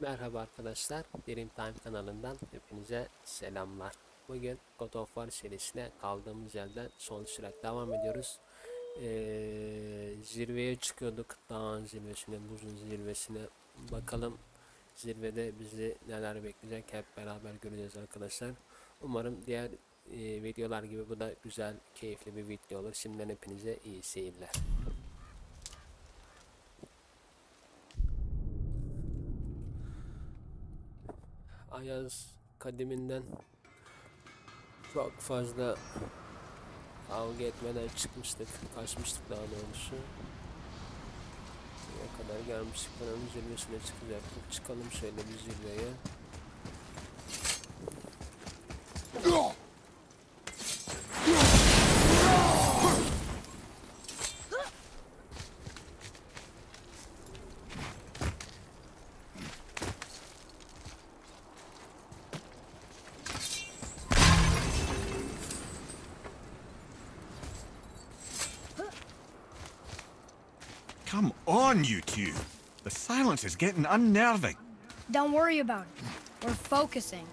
Merhaba arkadaşlar, Dream Time kanalından hepinize selamlar. Bugün God of War serisine kaldığımız yerden son sürat devam ediyoruz. Ee, zirveye çıkıyorduk, dağın zirvesine, buzun zirvesine. Bakalım zirvede bizi neler bekleyecek hep beraber göreceğiz arkadaşlar. Umarım diğer e, videolar gibi bu da güzel, keyifli bir video olur. Şimdiden hepinize iyi seyirler. Ayaz kadiminden çok fazla kavga etmeden çıkmıştık, kaçmıştık daha doğrusu. Buraya kadar gelmiştik, kanalın zirvesine çıkacaktık. Çıkalım şöyle bir zirveye. Come on, you two. The silence is getting unnerving. Don't worry about it. We're focusing.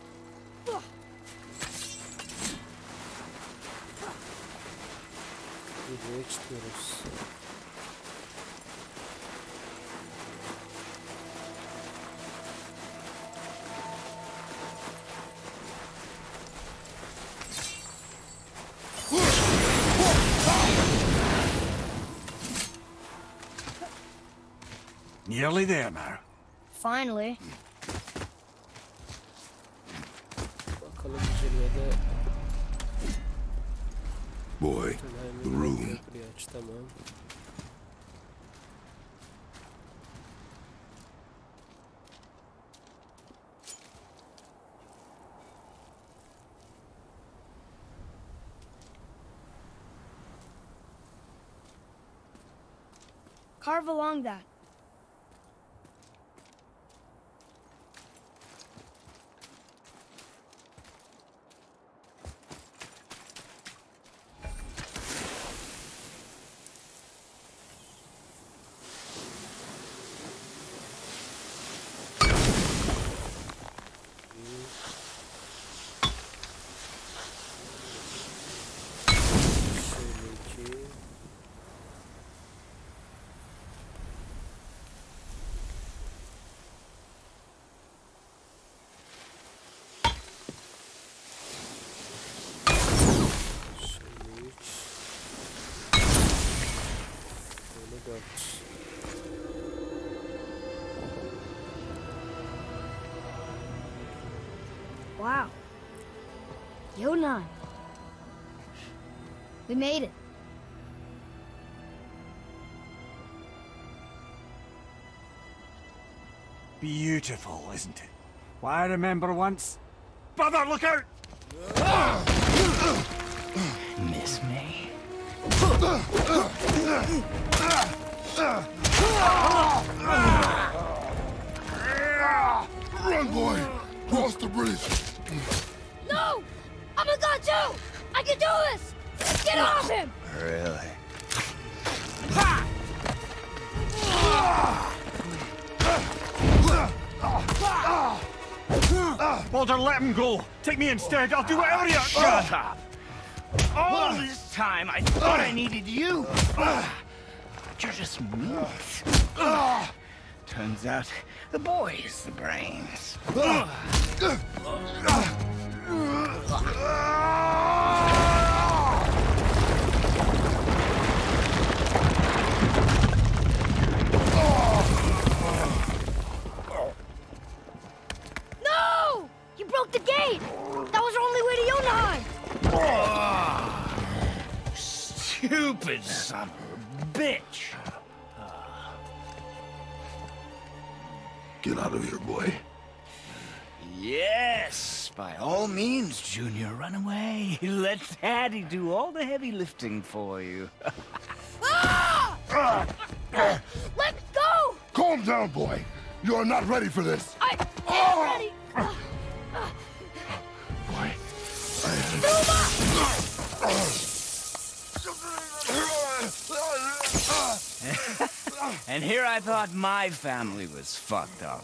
Zirveye Nearly there now. Finally. Bakalım zirvede Boy, the room. Aç tamam. Carve along that. Jötunheim. We made it. Beautiful, isn't it? Why, I remember once. Brother, look out! Miss me? Run, boy! Cross the bridge! No! I'm a god too! I can do this! Get off him! Really? Baldur, let him go. Take me instead. I'll do whatever you... Shut up! All this time I thought I needed you. But you're just meat. Turns out the boy's the brains. No! You broke the gate! That was our only way to Jötunheim! Stupid son of a bitch. Get out of here, boy. Means, Junior, run away. Let Daddy do all the heavy lifting for you. Ah! Let go! Calm down, boy. You are not ready for this. I am ready! Boy, And here I thought my family was fucked up.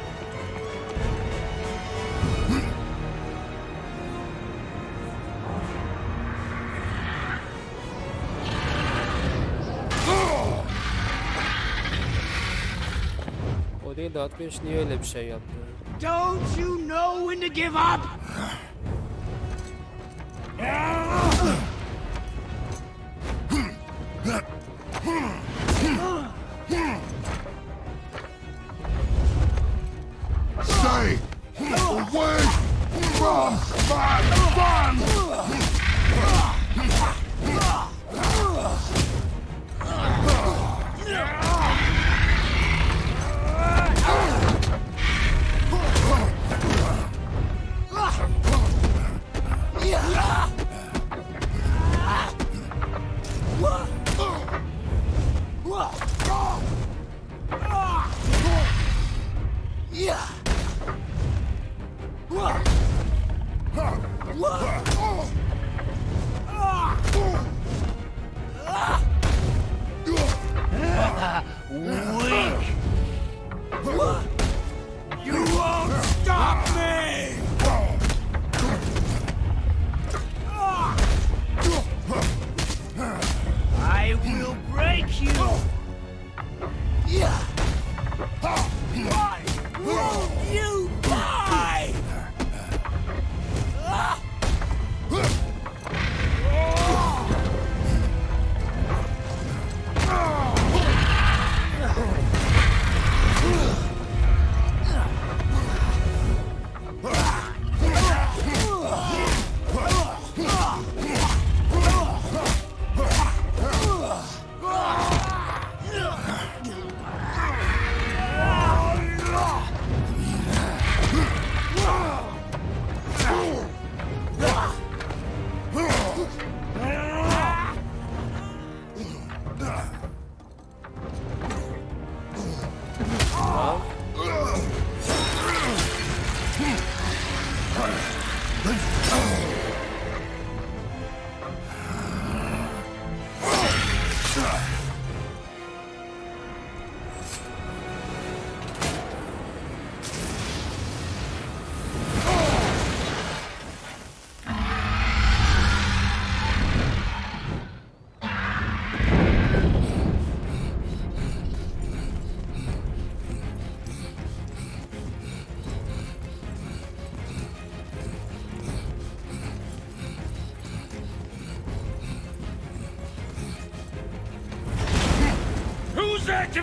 Niye öyle bir şey yaptı? Don't you know when to give up?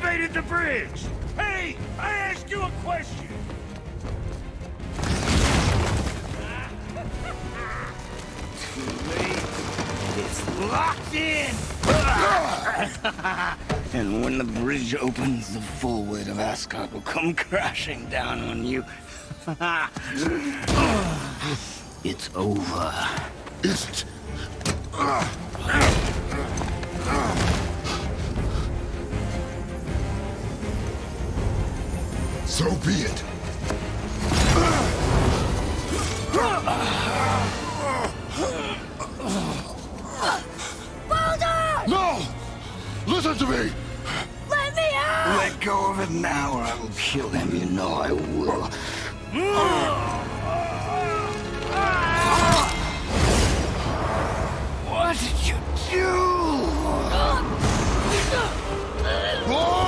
Activated the bridge? Hey, I asked you a question. Too late. It's locked in. and when the bridge opens, the full weight of Asgard will come crashing down on you. it's over. Is So be it. Baldur! No! Listen to me! Let me out! Let go of it now, or I will kill him. You know I will. What did you do? Boy!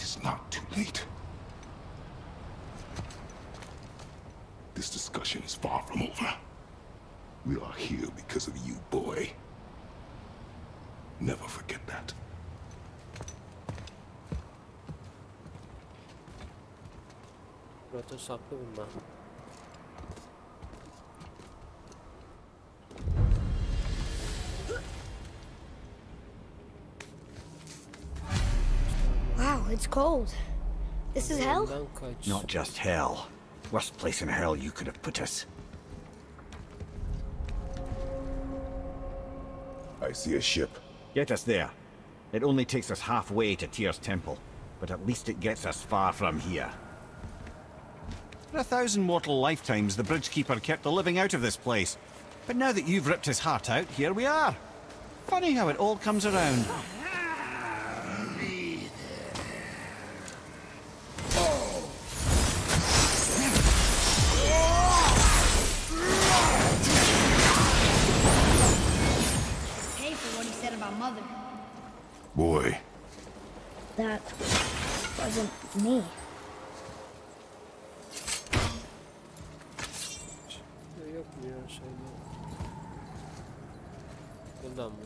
It is not too late. This discussion is far from over. We are here because of you, boy. Never forget that. Rota saklı bunlar. It's cold. This is hell? Not just hell. Worst place in hell you could have put us. I see a ship. Get us there. It only takes us halfway to Tyr's temple, but at least it gets us far from here. For a thousand mortal lifetimes, the Bridgekeeper kept the living out of this place. But now that you've ripped his heart out, here we are. Funny how it all comes around. Boy, That wasn't me. Yok mu ya şeyde? Bundan mı?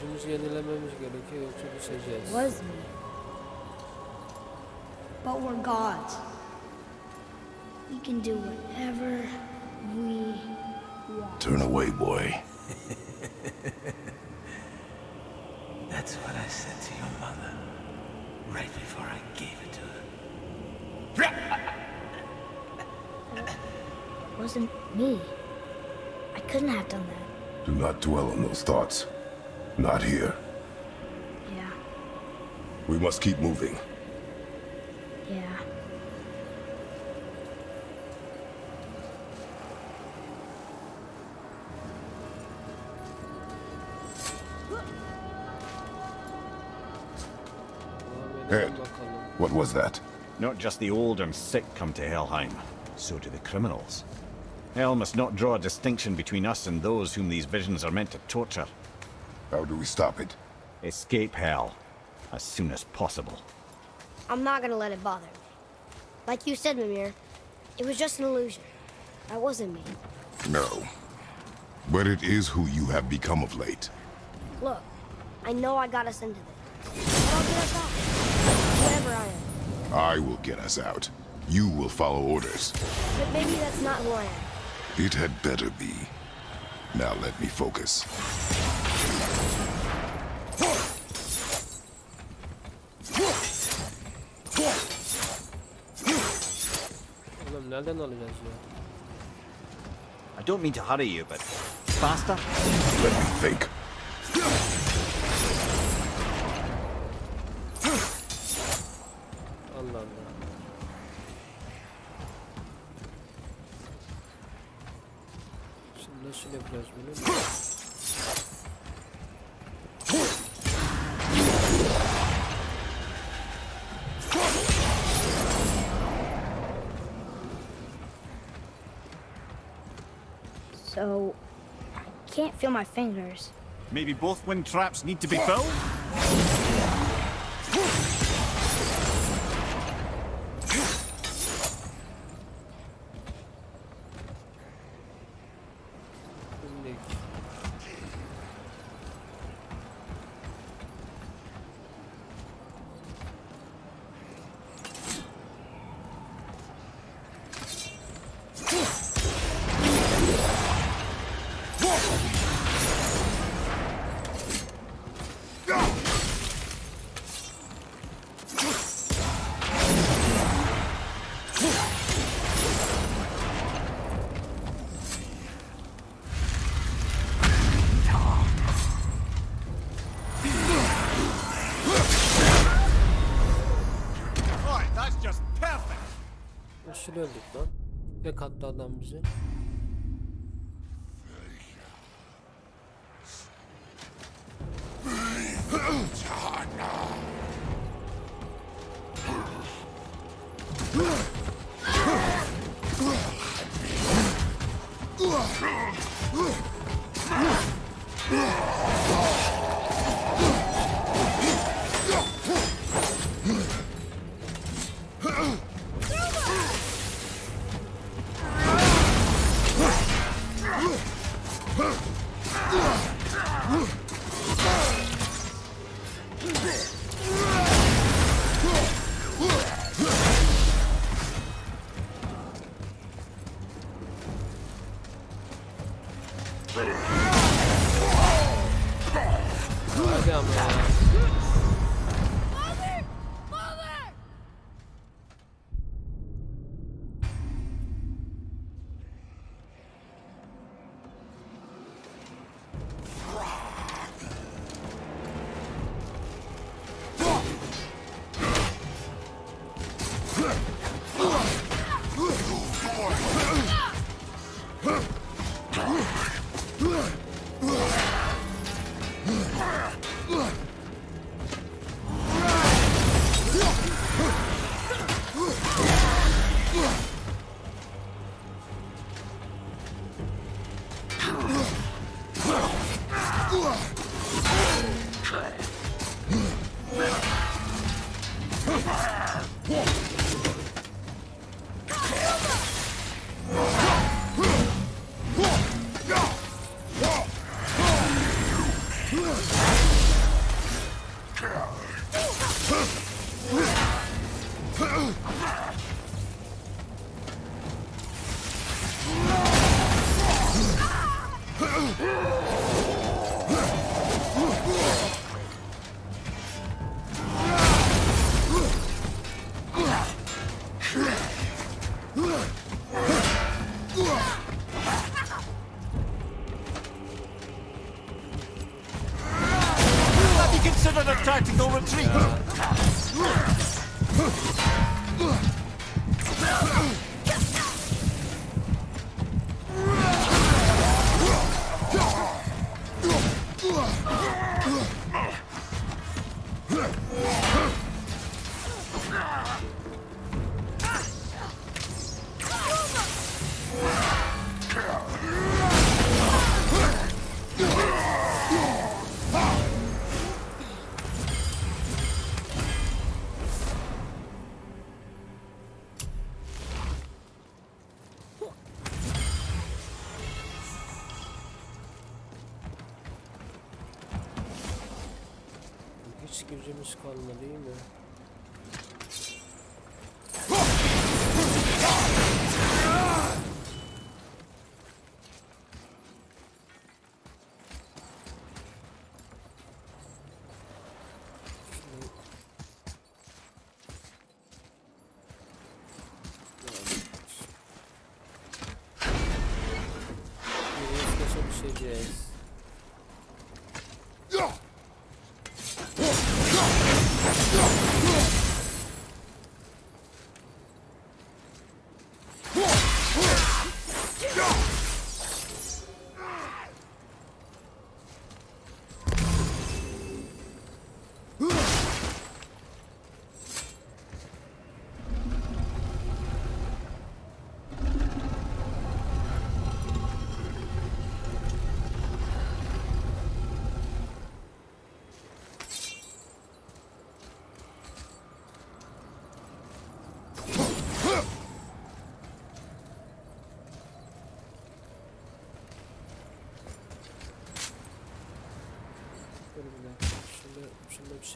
Gücümüzü yenilememiz gerekiyor yoksa düşeceğiz. Was me. But we're gods. We can do whatever we want. turn away, boy. That's what I said to your mother right before I gave it to her. It wasn't me. I couldn't have done that. Do not dwell on those thoughts. Not here. Yeah, We must keep moving. yeah. Devam edelim Evet. bakalım. What was that? Not just the old and sick come to Helheim, so do the criminals. Hell must not draw a distinction between us and those whom these visions are meant to torture. How do we stop it? Escape hell as soon as possible. I'm not gonna let it bother me. Like you said, Mimir, it was just an illusion. That wasn't me. No. But it is who you have become of late. Look, I know I got us into this. But I'll get us out. Whatever I am. I will get us out. You will follow orders. But maybe that's not who I am. It had better be. Now let me focus. Nereden alacağız ya? I don't mean to hurry you, but faster? Let me think. So, I can't feel my fingers. Maybe both wind traps need to be filled? öldürdük lan. Ve kattı adam bizi. Ugh! Hiç gücümüz kalmadı değil mi?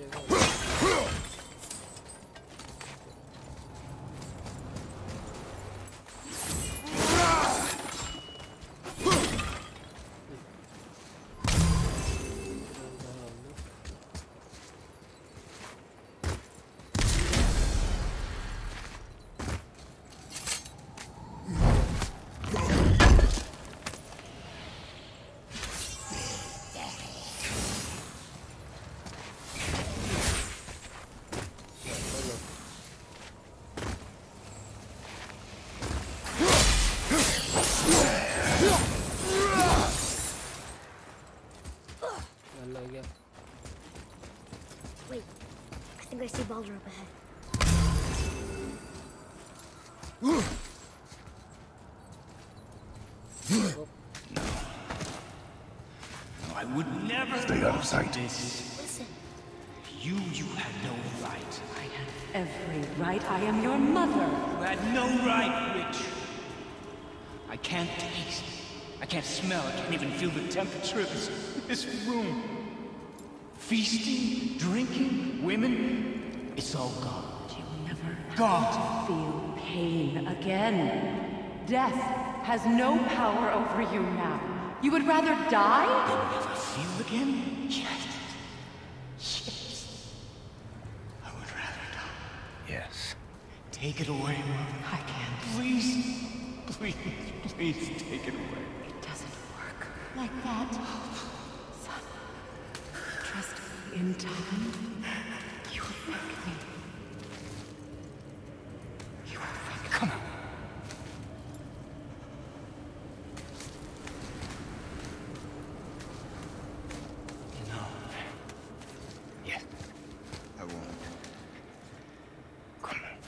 Bir see Baldur up ahead. I would never Stay out of sight. this. Listen, You, you had no right. I had every right. I am your mother. You had no right, Witch. I can't taste. I can't smell. I can't even feel the temperature of this, this room. Feasting, drinking, women. It's all gone. You never Gone. feel pain again. Death has no power over you now. You would rather die? Than Never feel again? Yes. Yes. I would rather die. Yes. Take it away, Mother. I can't. Please, please, please take it away. It doesn't work like that. Son, trust me in time. You will thank me. You will thank me. Come on. No. Yes. I won't. Come on.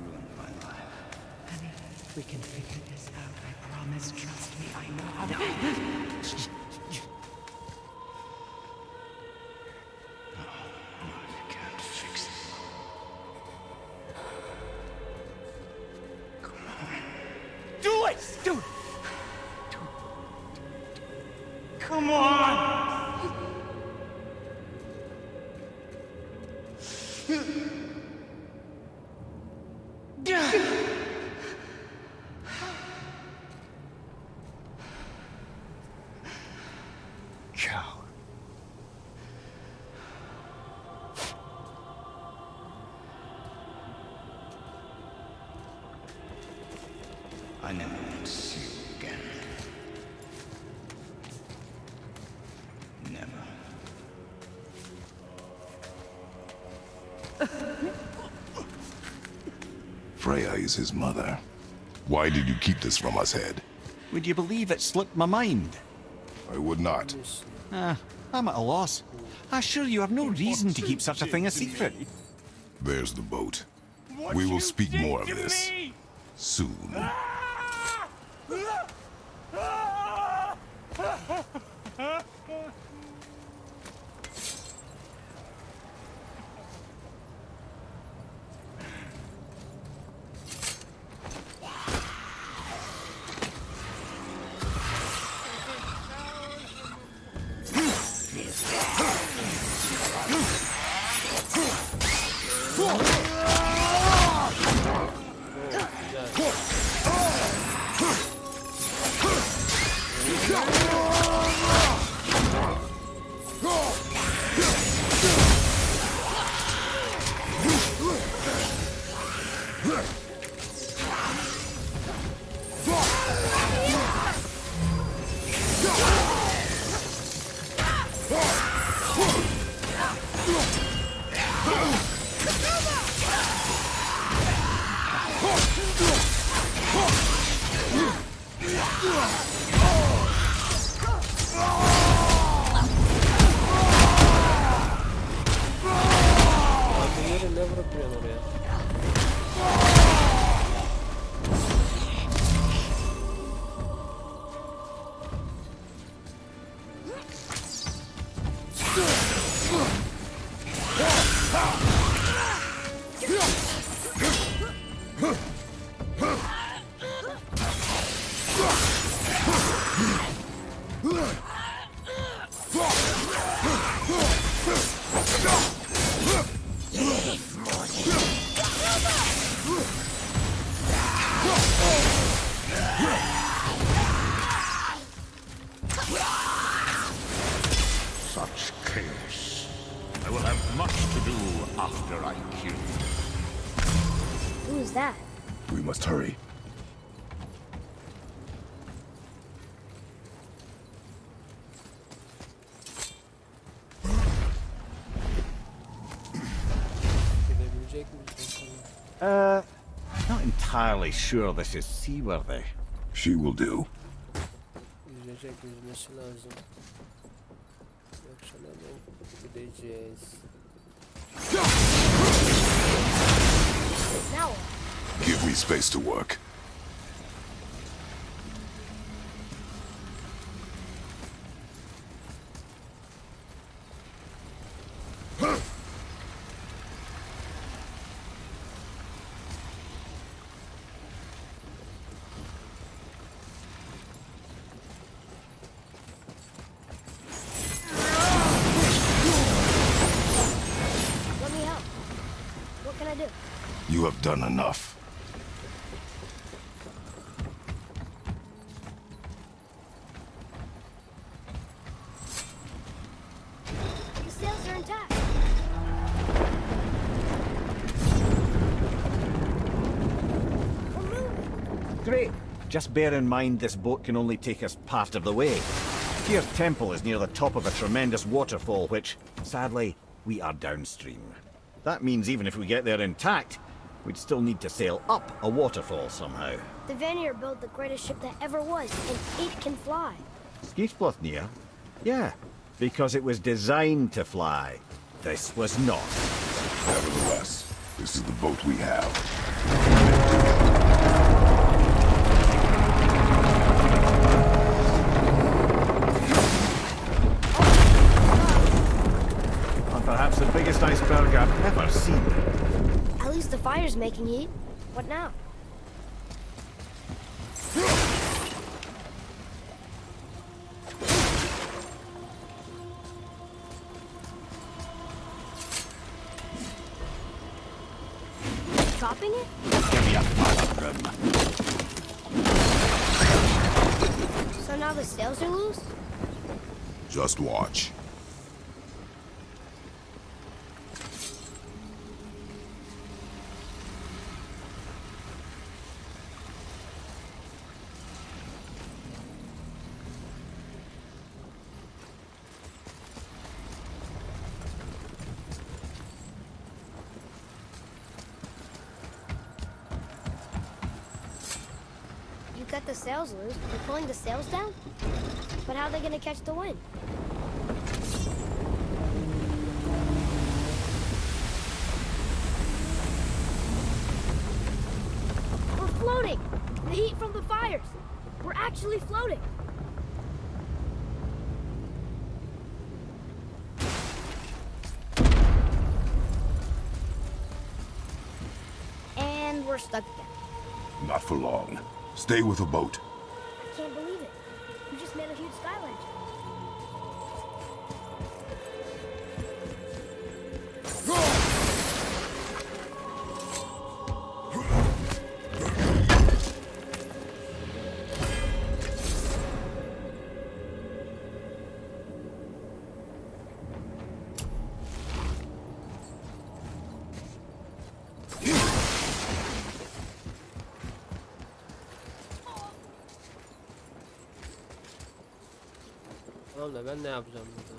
Ruin my life. Honey, we can figure this out. I promise. Trust me. I know how to. Freya is his mother. Why did you keep this from us, Head? Would you believe it slipped my mind? I would not. Ah, I'm at a loss. I assure you have no reason to keep such a thing a secret. There's the boat. we will speak more of this soon. Entirely sure this is seaworthy. She will do. Yüzecek önce yüzmesi lazım. Yoksa hemen gideceğiz. Now what? Give me space to work. Let me help. What can I do? You have done enough. The sails are intact. We're moving. Great. Just bear in mind this boat can only take us part of the way. Tyr Temple is near the top of a tremendous waterfall, which, sadly, we are downstream. That means even if we get there intact, we'd still need to sail up a waterfall somehow. The Vanir built the greatest ship that ever was, and it can fly. Skidbladnir? Yeah, because it was designed to fly. This was not. Nevertheless, this is the boat we have. And perhaps the biggest iceberg I've ever seen. At least the fire's making heat. What now? Chopping it? So now the sails are loose? Just watch. You got the sails loose. They're pulling the sails down? But how are they gonna catch the wind? We're floating! The heat from the fires! We're actually floating! And we're stuck again. Not for long. Stay with the boat. Tamam da ben ne yapacağım burada?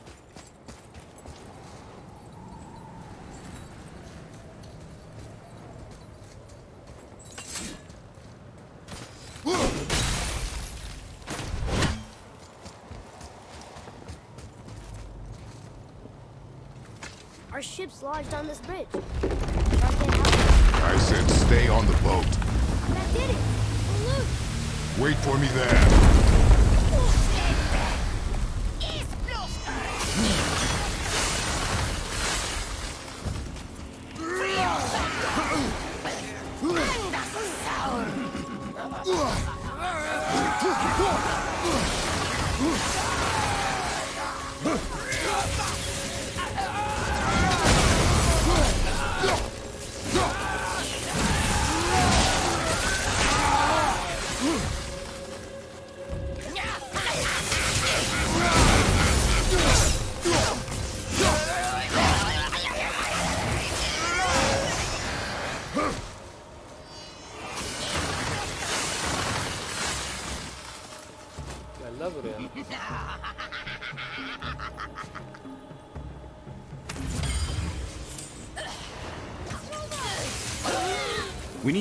Our ship's lodged on this bridge. Shark can't help us. I said stay on the boat. But I did it! We're! Wait for me there.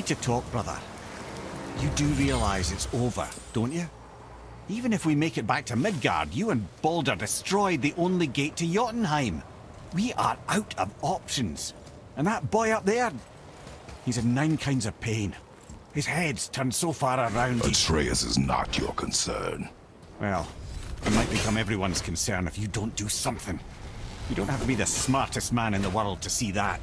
To talk, brother. You do realize it's over, don't you? Even if we make it back to Midgard, you and Baldur destroyed the only gate to Jötunheim. We are out of options. And that boy up there, he's in nine kinds of pain. His head's turned so far around. Atreus is not your concern. Well, it might become everyone's concern if you don't do something. You don't have to be the smartest man in the world to see that.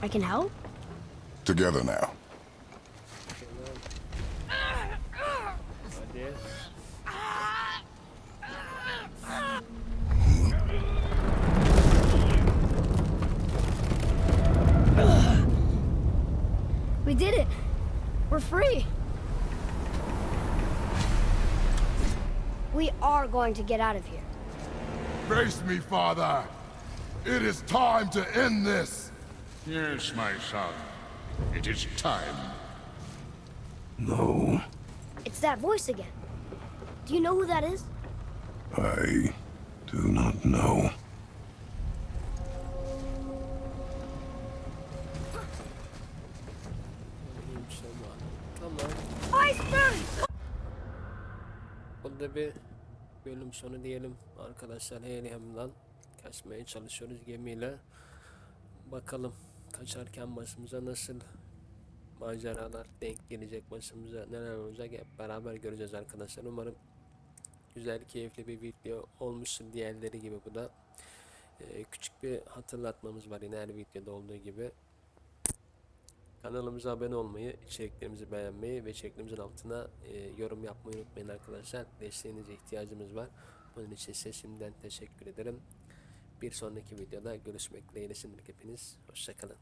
I can help? together now. We did it! We're free! We are going to get out of here. Face me, father. It is time to end this. Yes, my son. It is time. No, It's that voice again. Do you know who that is? I do not know. İyiyim zaman. Tamam. Iceberg! Burada bir bölüm sonu diyelim arkadaşlar. Helheim'dan kaçmaya çalışıyoruz gemiyle. Bakalım kaçarken başımıza nasıl maceralar denk gelecek başımıza neler olacak hep beraber göreceğiz arkadaşlar. Umarım güzel keyifli bir video olmuştur diğerleri gibi bu da. Ee, küçük bir hatırlatmamız var yine her videoda olduğu gibi. Kanalımıza abone olmayı, içeriklerimizi beğenmeyi ve içeriklerimizin altına e, yorum yapmayı unutmayın arkadaşlar. Desteğinize ihtiyacımız var. Bunun için size şimdiden teşekkür ederim. Bir sonraki videoda görüşmek dileğiyle şimdilik hepiniz. Hoşçakalın.